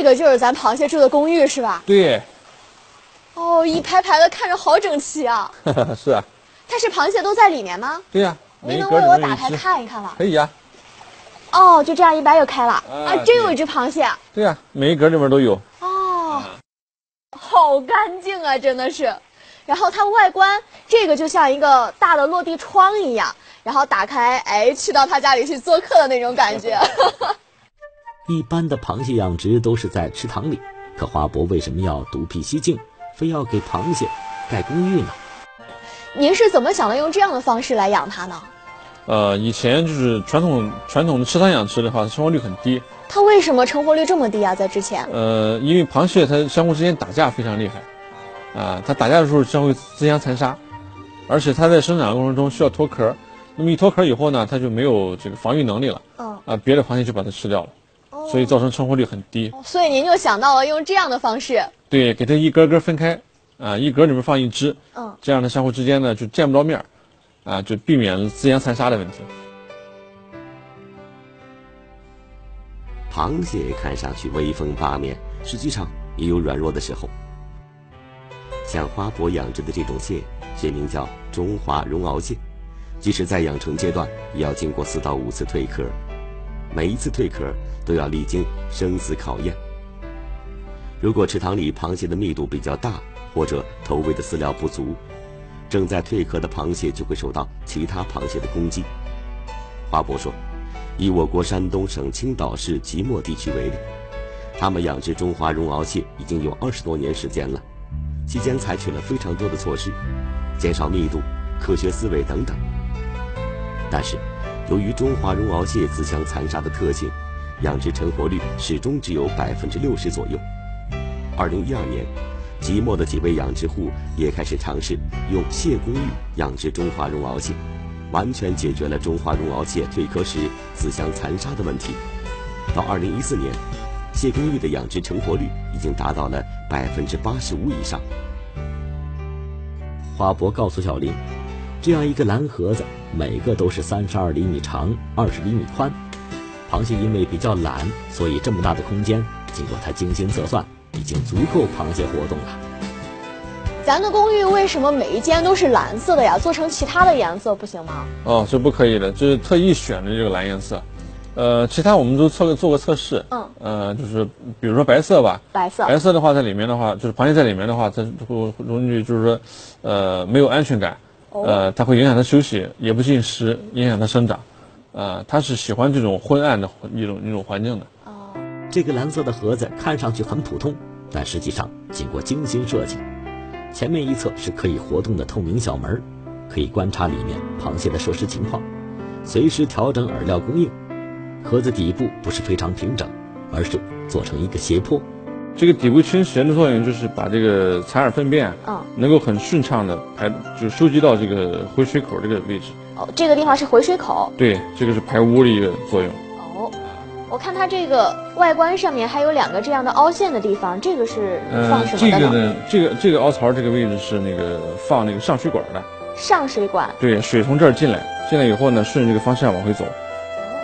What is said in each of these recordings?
这个就是咱螃蟹住的公寓是吧？对，哦，一排排的看着好整齐啊。是啊，它是螃蟹都在里面吗？对呀、每您能为我打开。看一看吗？可以呀、哦，就这样一掰就开了。啊啊，真有一只螃蟹。对呀、每一格里面都有。哦，好干净啊，真的是。然后它外观这个就像一个大的落地窗一样，然后打开，哎，去到他家里去做客的那种感觉。一般的螃蟹养殖都是在池塘里，可花博为什么要独辟蹊径，非要给螃蟹盖公寓呢？您是怎么想到用这样的方式来养它呢？呃，以前就是传统传统的池塘养殖的话，成活率很低。它为什么成活率这么低啊？在之前，呃，因为螃蟹它相互之间打架非常厉害，啊，它打架的时候相互自相残杀，而且它在生长过程中需要脱壳，那么一脱壳以后呢，它就没有这个防御能力了，哦，啊，别的螃蟹就把它吃掉了，所以造成成活率很低。所以您就想到了用这样的方式，对，给它一格格分开，啊，一格里面放一只，嗯，这样的相互之间呢就见不着面儿，啊，就避免了自相残杀的问题。螃蟹看上去威风八面，实际上也有软弱的时候。像花博养殖的这种蟹，学名叫中华绒螯蟹，即使在养成阶段，也要经过四到五次蜕壳，每一次蜕壳都要历经生死考验。如果池塘里螃蟹的密度比较大，或者投喂的饲料不足，正在蜕壳的螃蟹就会受到其他螃蟹的攻击。华博说。以我国山东省青岛市即墨地区为例，他们养殖中华绒螯蟹已经有二十多年时间了，期间采取了非常多的措施，减少密度、科学思维等等。但是，由于中华绒螯蟹自相残杀的特性，养殖成活率始终只有百分之六十左右。二零一二年，即墨的几位养殖户也开始尝试用蟹公寓养殖中华绒螯蟹。完全解决了中华绒螯蟹蜕壳时自相残杀的问题。到二零一四年，蟹公寓的养殖成活率已经达到了百分之八十五以上。花博告诉小林，这样一个蓝盒子，每个都是三十二厘米长，二十厘米宽。螃蟹因为比较懒，所以这么大的空间，经过他精心测算，已经足够螃蟹活动了。咱的公寓为什么每一间都是蓝色的呀？做成其他的颜色不行吗？哦，这不可以的，这是特意选的这个蓝颜色。呃，其他我们都测过做过测试，嗯，呃，就是比如说白色吧，白色，白色的话在里面的话，就是螃蟹在里面的话，它会容易就是说，呃，没有安全感，哦呃，它会影响它休息，也不进食，影响它生长，呃，它是喜欢这种昏暗的一种一种环境的。哦，这个蓝色的盒子看上去很普通，但实际上经过精心设计。前面一侧是可以活动的透明小门，可以观察里面螃蟹的摄食情况，随时调整饵料供应。盒子底部不是非常平整，而是做成一个斜坡。这个底部倾斜的作用就是把这个残饵粪便，嗯，能够很顺畅的排，就是收集到这个回水口这个位置。哦，这个地方是回水口。对，这个是排污的一个作用。哦，我看它这个外观上面还有两个这样的凹陷的地方，这个是放什么的呃、这个呢？这个这个凹槽这个位置是那个放那个上水管的。上水管。对，水从这儿进来，进来以后呢，顺着这个方向往回走。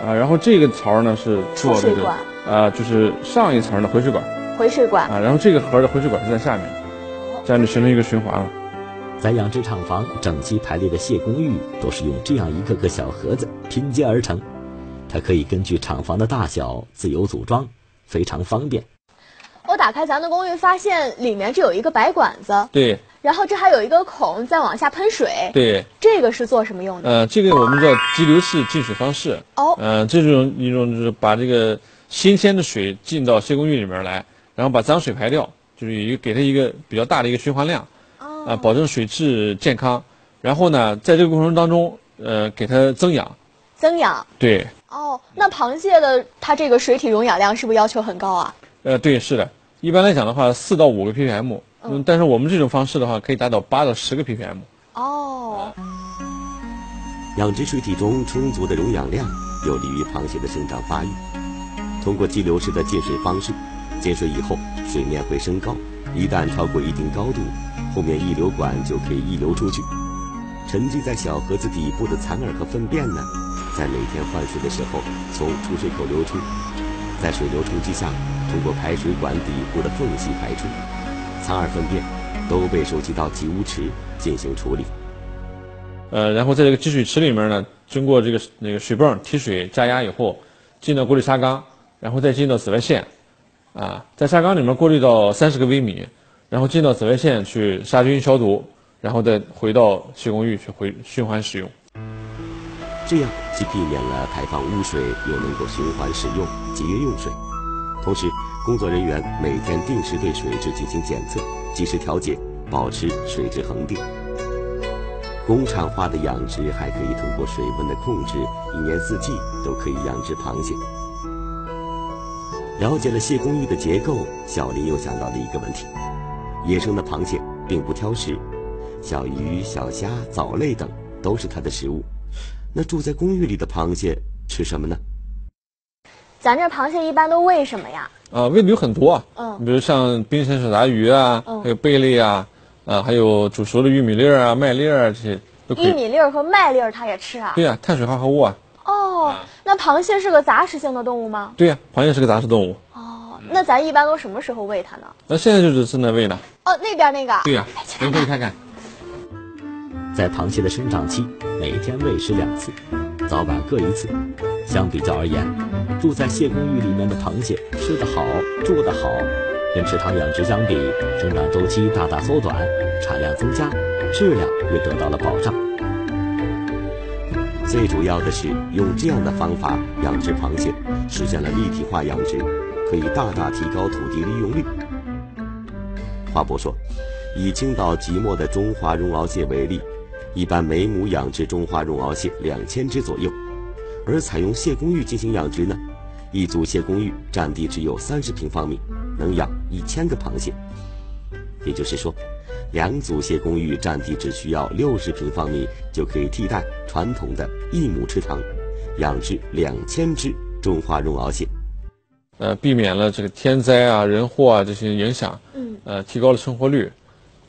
啊，然后这个槽呢是做这个啊，就是上一层的回水管。回水管啊，然后这个盒的回水管是在下面，这样就形成一个循环了。在养殖厂房整齐排列的蟹公寓都是用这样一个个小盒子拼接而成，它可以根据厂房的大小自由组装，非常方便。我打开咱的公寓，发现里面这有一个白管子，对，然后这还有一个孔，再往下喷水，对，这个是做什么用的？呃，这个我们叫激流式进水方式。哦，呃，这种一种就是把这个新鲜的水进到蟹公寓里面来，然后把脏水排掉，就是一个给它一个比较大的一个循环量，啊、保证水质健康。然后呢，在这个过程当中，呃，给它增氧。增氧。对。哦，那螃蟹的它这个水体溶氧量是不是要求很高啊？呃，对，是的。一般来讲的话，四到五个 ppm，嗯，但是我们这种方式的话，可以达到八到十个 ppm。哦。养殖水体中充足的溶氧量，有利于螃蟹的生长发育。通过激流式的进水方式，进水以后，水面会升高，一旦超过一定高度，后面溢流管就可以溢流出去。沉积在小盒子底部的残饵和粪便呢，在每天换水的时候从出水口流出，在水流冲击下，通过排水管底部的缝隙排出，残饵粪便都被收集到集污池进行处理。呃，然后在这个积水池里面呢，经过这个那个水泵提水加压以后，进到过滤砂缸，然后再进到紫外线，啊，在沙缸里面过滤到三十个微米，然后进到紫外线去杀菌消毒，然后再回到谢公寓去回循环使用。这样既避免了排放污水，又能够循环使用，节约用水。同时，工作人员每天定时对水质进行检测，及时调节，保持水质恒定。工厂化的养殖还可以通过水温的控制，一年四季都可以养殖螃蟹。了解了蟹公寓的结构，小林又想到了一个问题：野生的螃蟹并不挑食，小鱼、小虾、藻类等都是它的食物。那住在公寓里的螃蟹吃什么呢？咱这螃蟹一般都喂什么呀？啊，喂的有很多啊，嗯比如像冰鲜手抓鱼啊，嗯还有贝类啊，啊，还有煮熟的玉米粒儿啊、麦粒儿啊，这些都可以。玉米粒儿和麦粒儿它也吃啊？对呀、碳水化合物啊，哦，那螃蟹是个杂食性的动物吗？对呀、螃蟹是个杂食动物。哦，那咱一般都什么时候喂它呢？那现在就是正在喂呢。哦，那边那个。对呀、您可以看看。在螃蟹的生长期，每天喂食两次，早晚各一次。相比较而言，住在蟹公寓里面的螃蟹吃得好，住得好，跟池塘养殖相比，生长周期大大缩短，产量增加，质量也得到了保障。最主要的是，用这样的方法养殖螃蟹，实现了立体化养殖，可以大大提高土地利用率。华博说，以青岛即墨的中华绒螯蟹为例，一般每亩养殖中华绒螯蟹两千只左右，而采用蟹公寓进行养殖呢，一组蟹公寓占地只有三十平方米，能养一千个螃蟹。也就是说，两组蟹公寓占地只需要六十平方米，就可以替代传统的一亩池塘，养殖两千只中华绒螯蟹。呃，避免了这个天灾啊、人祸啊这些影响，嗯，呃，提高了成活率，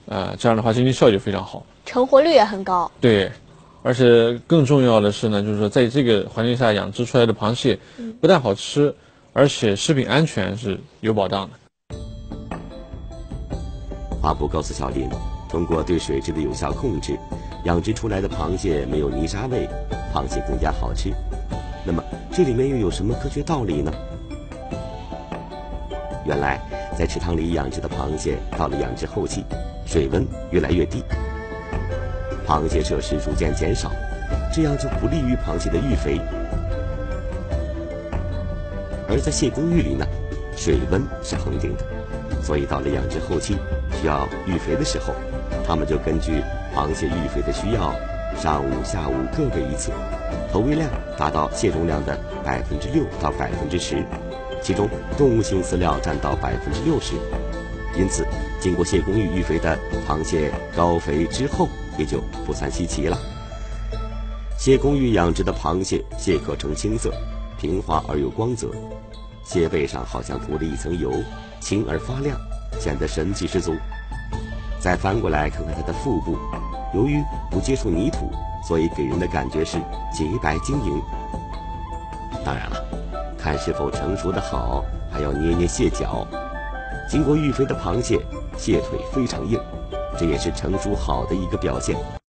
呃，这样的话经济效益非常好。成活率也很高。对，而且更重要的是呢，就是说在这个环境下养殖出来的螃蟹，不但好吃，而且食品安全是有保障的。阿布告诉小林，通过对水质的有效控制，养殖出来的螃蟹没有泥沙味，螃蟹更加好吃。那么这里面又有什么科学道理呢？原来，在池塘里养殖的螃蟹，到了养殖后期，水温越来越低，螃蟹设施逐渐减少，这样就不利于螃蟹的育肥。而在蟹公寓里呢，水温是恒定的，所以到了养殖后期需要育肥的时候，他们就根据螃蟹育肥的需要，上午、下午各喂一次，投喂量达到蟹容量的百分之六到百分之十，其中动物性饲料占到百分之六十。因此，经过蟹公寓育肥的螃蟹高肥之后，也就不算稀奇了。蟹公寓养殖的螃蟹，蟹壳呈青色，平滑而有光泽，蟹背上好像涂了一层油，轻而发亮，显得神气十足。再翻过来看看它的腹部，由于不接触泥土，所以给人的感觉是洁白晶莹。当然了，看是否成熟的好，还要捏捏蟹脚。经过育肥的螃蟹，蟹腿非常硬，这也是成熟好的一个表现。